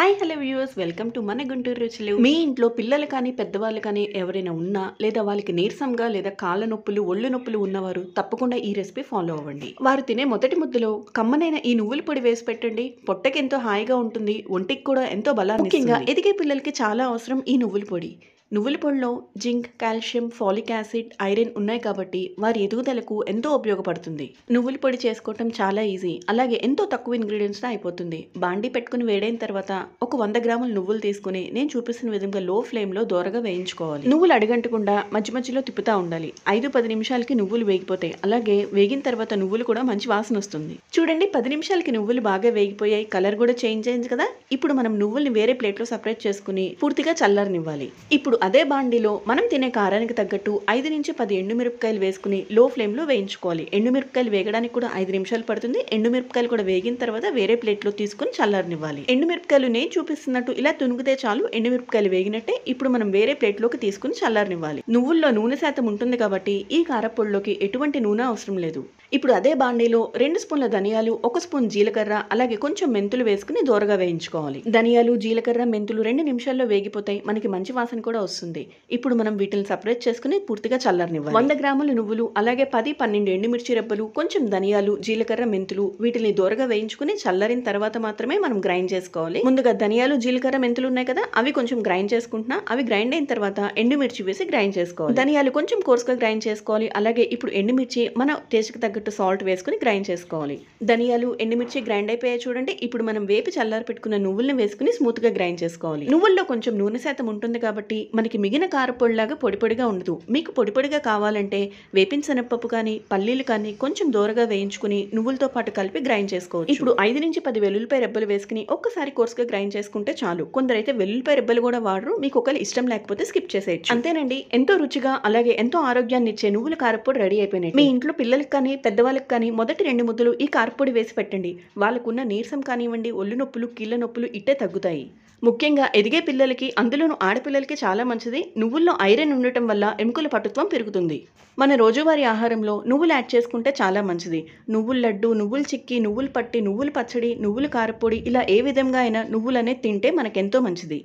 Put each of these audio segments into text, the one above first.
Hi hello viewers. Welcome to మన గుంటూరు రుచులు. మీ ఇంట్లో పిల్లలు కానీ పెద్దవాళ్ళు కానీ ఎవరైనా ఉన్నా లేదా వాళ్ళకి నీరసంగా లేదా కాళ్ళ నొప్పులు ఒళ్ళు నొప్పులు ఉన్నవారు తప్పకుండా ఈ రెసిపీ ఫాలో అవ్వండి. వారు తినే మొదటి ముద్దలో కమ్మనైన ఈ నువ్వుల పొడి వేసి పెట్టండి. పొట్టకి ఎంతో హాయిగా ఉంటుంది. ఒంటికి కూడా ఎంతో బలాన్ని ముఖ్యంగా ఎదిగే పిల్లలకి చాలా అవసరం ఈ నువ్వుల పొడి. నువ్వుల పొడిలో zinc calcium folic acid iron ఉన్నాయి కాబట్టి వారి ఎదుగుదలకు ఎంతో ఉపయోగపడుతుంది. నువ్వుల పొడి చేసుకోవటం చాలా ఈజీ. అలాగే ఎంతో తక్కువ ఇంగ్రీడియంట్స్తో అయిపోతుంది. బాండి పెట్టుకుని వేడైన తర్వాత ఒక వంద గ్రాముల నువ్వులు తీసుకుని నేను చూపిస్తున్న విధంగా లో ఫ్లేమ్లో దోరగా వేయించుకోవాలి. నువ్వులు అడగంటకుండా మధ్య మధ్యలో తిప్పుతా ఉండాలి. ఐదు పది నిమిషాలకి నువ్వులు వేగిపోతాయి అలాగే వేగిన తర్వాత నువ్వులు కూడా మంచి వాసన వస్తుంది. చూడండి పది నిమిషాలకి నువ్వులు బాగా వేగిపోయాయి. కలర్ కూడా చేంజ్ అయింది కదా? ఇప్పుడు మనం నువ్వుల్ని వేరే ప్లేట్లో సపరేట్ చేసుకుని పూర్తిగా చల్లారనివ్వాలి. ఇప్పుడు అదే బాండిలో మనం తినే కారానికి తగ్గట్టు ఐదు నుంచి పది ఎండుమిరపకాయలు వేసుకుని లో ఫ్లేమ్లో వేయించుకోవాలి. ఎండుమిరపకాయలు వేగడానికి కూడా ఐదు నిమిషాలు పడుతుంది. ఎండుమిరపకాయలు కూడా వేగిన తర్వాత వేరే ప్లేట్లో తీసుకుని చల్లారనివ్వాలి. ఎండుమిరపకాయలు నేను చూపిస్తున్నట్టు ఇలా తునిగితే చాలు. ఎండుమిరపకాయలు వేగినట్టే ఇప్పుడు మనం వేరే ప్లేట్లోకి తీసుకుని చల్లారనివ్వాలి. నువ్వుల్లో నూనె శాతం ఉంటుంది కాబట్టి ఈ కారపొడిలోకి ఎటువంటి నూనె అవసరం లేదు. ఇప్పుడు అదే బాండీలో రెండు స్పూన్ల ధనియాలు ఒక స్పూన్ జీలకర్ర అలాగే కొంచెం మెంతులు వేసుకుని దోరగా వేయించుకోవాలి. ధనియాలు జీలకర్ర మెంతులు రెండు నిమిషాల్లో వేగిపోతాయి. మనకి మంచి వాసన కూడా వస్తుంది. ఇప్పుడు మనం వీటిని సపరేట్ చేసుకుని పూర్తిగా చల్లారనివ్వాలి వంద గ్రాముల నువ్వులు అలాగే పది పన్నెండు ఎండుమిర్చి రెబ్బలు కొంచెం ధనియాలు జీలకర్ర మెంతులు వీటిని దోరగా వేయించుకుని చల్లారిన తర్వాత మాత్రమే మనం గ్రైండ్ చేసుకోవాలి. ముందుగా ధనియాలు జీలకర్ర మెంతులు ఉన్నాయి కదా అవి కొంచెం గ్రైండ్ చేసుకుంటున్నా. అవి గ్రైండ్ అయిన తర్వాత ఎండుమిర్చి వేసి గ్రైండ్ చేసుకోవాలి. ధనియాలు కొంచెం కోర్సుగా గ్రైండ్ చేసుకోవాలి. అలాగే ఇప్పుడు ఎండుమిర్చి మన టేస్ట్కి తగ్గట్టు సాల్ట్ వేసుకుని గ్రైండ్ చేసుకోవాలి. ధనియాలు ఎండుమిర్చి గ్రైండ్ అయిపోయాయి చూడండి. ఇప్పుడు మనం వేపి చల్లారి పెట్టుకున్న నువ్వుల్ని వేసుకుని స్మూత్గా గ్రైండ్ చేసుకోవాలి. నువ్వుల్లో కొంచెం నూనె శాతం ఉంటుంది కాబట్టి మనకి మిగిలిన కారపొడిలాగా పొడి పొడిగా ఉండదు. మీకు పొడి పొడిగా కావాలంటే వేపిన శనగపప్పు కానీ పల్లీలు కానీ కొంచెం దూరగా వేయించుకుని నువ్వులతో పాటు కలిపి గ్రైండ్ చేసుకోవచ్చు. ఇప్పుడు ఐదు నుంచి పది వెల్లుల్లిపాయ రెబ్బలు వేసుకుని ఒక్కసారి కోర్సుగా గ్రైండ్ చేసుకుంటే చాలు. కొందరైతే వెల్లుల్లిపాయ రెబ్బలు కూడా వాడరు. మీకు ఒకవేళ ఇష్టం లేకపోతే స్కిప్ చేసేయచ్చు. అంతేనండి. ఎంతో రుచిగా అలాగే ఎంతో ఆరోగ్యాన్ని ఇచ్చే నువ్వుల కారపొడి రెడీ అయిపోయినాయి మీ ఇంట్లో పిల్లలకి కానీ పెద్దవాళ్ళకి కానీ మొదటి రెండు ముద్దలు ఈ కారపొడి వేసి పెట్టండి. వాళ్ళకున్న నీరసం కానివ్వండి ఒళ్ళు నొప్పులు కీళ్ళ నొప్పులు ఇట్టే తగ్గుతాయి. ముఖ్యంగా ఎదిగే పిల్లలకి అందులోనూ ఆడపిల్లలకి చాలా మంచిది. నువ్వుల్లో ఐరన్ ఉండటం వల్ల ఎముకల పటుత్వం పెరుగుతుంది. మన రోజువారీ ఆహారంలో నువ్వులు యాడ్ చేసుకుంటే చాలా మంచిది. నువ్వుల లడ్డు నువ్వుల చిక్కి నువ్వులు పట్టి నువ్వుల పచ్చడి నువ్వుల కారపొడి ఇలా ఏ విధంగా అయినా నువ్వులనే తింటే మనకెంతో మంచిది.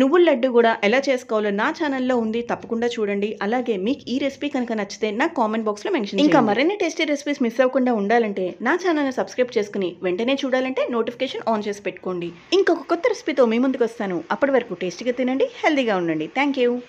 నువ్వుల లడ్డు కూడా ఎలా చేసుకోవాలో నా ఛానల్లో ఉంది. తప్పకుండా చూడండి. అలాగే మీకు ఈ రెసిపీ కనుక నచ్చితే నా కామెంట్ బాక్స్లో మెన్షన్ ఇంకా మరిన్ని టేస్టీ రెసిపీస్ మిస్ అవ్వకుండా ఉండాలంటే నా ఛానల్ని సబ్స్క్రైబ్ చేసుకుని వెంటనే చూడాలంటే నోటిఫికేషన్ ఆన్ చేసి పెట్టుకోండి. ఇంకొక కొత్త రెసిపీతో మీ ముందుకు వస్తాను. అప్పటి వరకు టేస్టీగా తినండి హెల్తీగా ఉండండి. Thank you.